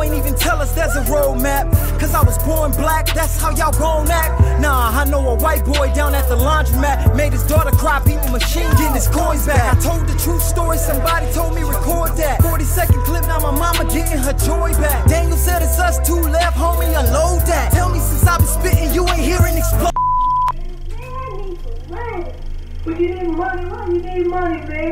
Y'all ain't even tell us there's a roadmap. Cause I was born black, that's how y'all gon' act. Nah, I know a white boy down at the laundromat made his daughter cry, people machine getting his coins back. I told the true story, somebody told me record that. 40 second clip, now my mama getting her joy back. Daniel said it's us two left, homie, unload that. Tell me since I've been spitting, you ain't hearing explode. But you need money? You need money, man?